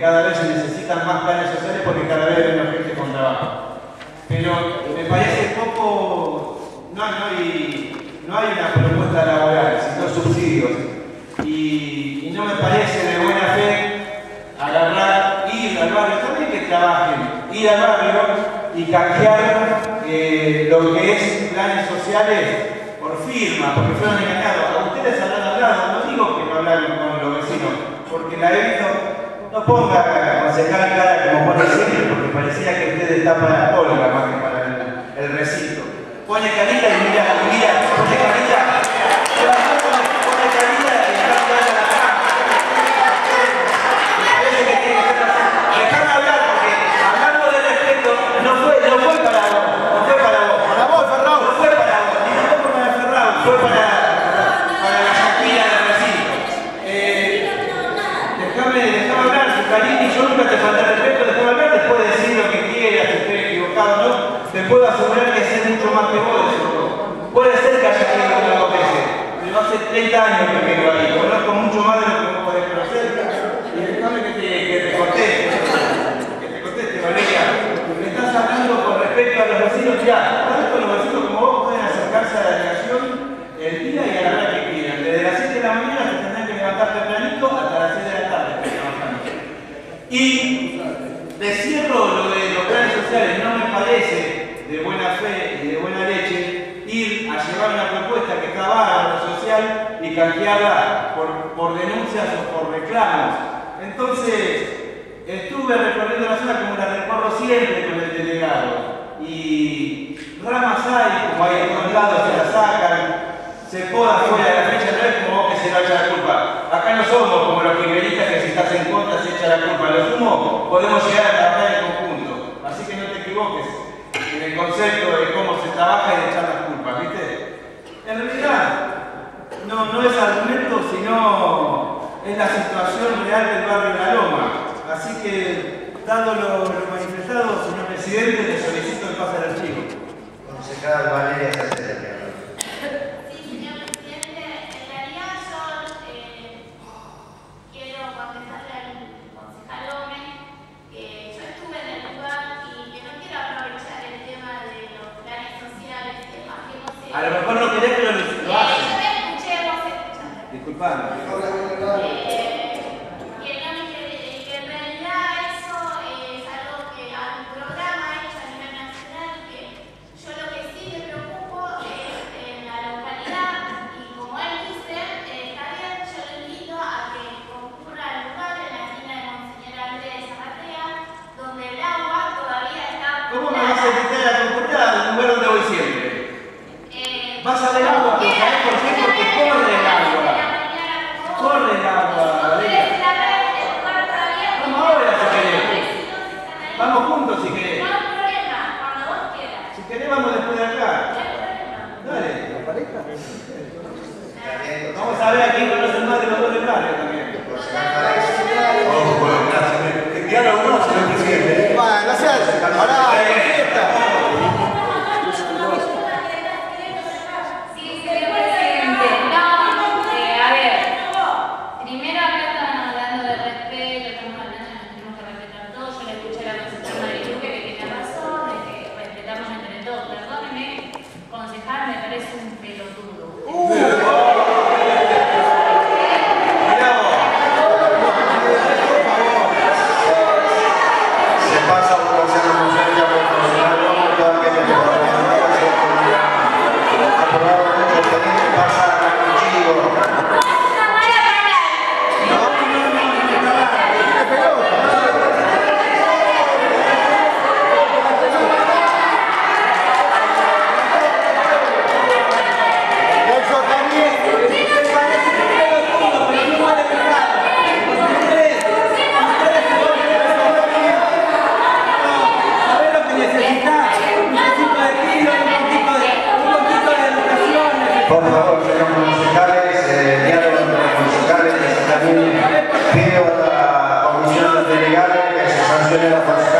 cada vez se necesitan más planes sociales porque cada vez hay menos gente con trabajo. Pero me parece poco, no, no, hay, no hay una propuesta laboral, sino subsidios. Y, y no me parece de buena fe agarrar, ir al barrio, también que trabajen, ir al barrio y canjear eh, lo que es planes sociales por firma, porque fueron engañados. A ustedes habrán hablado, no digo que no hablaron con los vecinos, porque la he visto, no ponga concejal cara como pone siempre, porque parecía que usted está para la polga más que para el, el recinto. Pone carita y mira, mira, pone carita. Pone carita y está mirando la cara. Me parece que tiene que ser así. Dejame hablar porque hablando de respeto, no fue, no fue para vos, no fue para vos. Para vos, Ferrao. No fue para vos, ni tampoco para Ferrao, fue para, para la Shakira del recinto. Eh, déjame, déjame hablar, Zuccarini, yo nunca te falté el respeto, déjame hablar, después de decir lo que quieras, si estoy equivocado o no, te puedo asegurar que sé mucho más que vos de eso. Puede ser que haya querido una dos veces, pero hace 30 ahí, conozco mucho más de lo que vos podés conocer, y déjame que te, que te conteste, que te conteste, Valeria. Me estás hablando con respecto a los vecinos, ya, con los vecinos como vos pueden acercarse a la delegación el día y a la hora que quieran. Desde las 7 de la mañana se tendrán que levantar tempranito hasta las 6 de la tarde. Y de lo de los planes sociales, no me parece de buena fe y de buena leche ir a llevar una propuesta que está vaga en lo social y canjearla por, por denuncias o por reclamos. Entonces, estuve recorriendo la zona como la recorro siempre con el delegado. Y ramas hay, como hay en todos lados, se las sacan, se poda fuera de la fecha, no es como que se le echa la culpa. Acá no somos como los kirchneristas que si estás en contra se echa la culpa. Lo sumo podemos llegar a trabajar en conjunto. Así que no te equivoques en el concepto de cómo se trabaja y de echar las culpas, no, no es argumento, sino es la situación real del barrio de la Loma. Así que, dado lo, lo manifestado, señor presidente, le solicito el pase al archivo. Concejal Valeria Saceda. Sí, señor presidente, Eh, que, que, que en realidad eso es algo que hay un programa hecho a nivel nacional que yo lo que sí me preocupo es la localidad y como él dice, bien, yo lo invito a que concurra al lugar en la esquina de Monseñor Andrés Zarratea, donde el agua todavía está... ¿Cómo me vas a invitar a concurrir al lugar donde voy siempre? Eh, Vas a ver agua, como ¿sabes por qué? Porque yo corre el a agua. 过来一下我那个 por favor, señor municipales, eh, diálogo los también pido a la comisión de que se sancione la facilidad.